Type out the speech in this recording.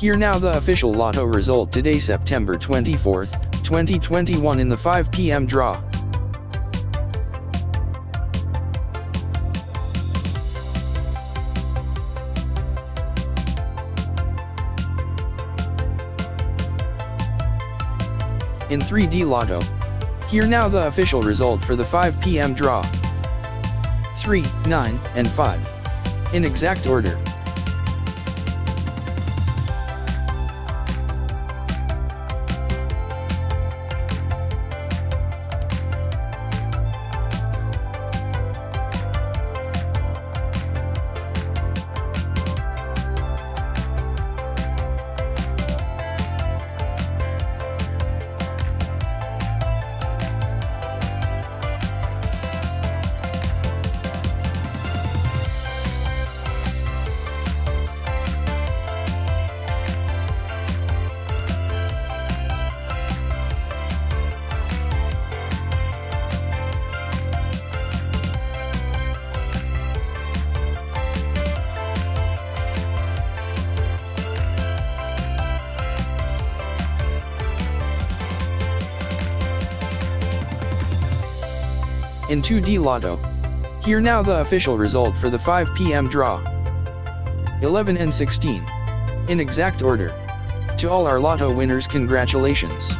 Here now the official lotto result today September 24th, 2021 in the 5 p.m. draw. In 3D Lotto. Here now the official result for the 5 p.m. draw. 3, 9, and 5. In exact order. In 2D Lotto. Here now the official result for the 5 p.m. draw. 11 and 16. In exact order. To all our Lotto winners congratulations.